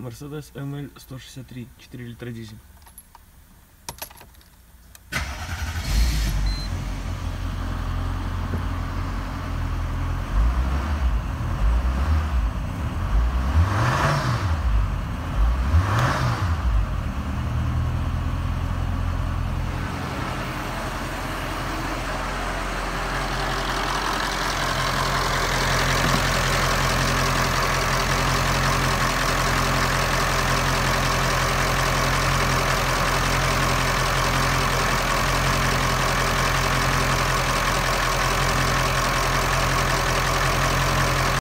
Mercedes ML 163, 4 литра дизель.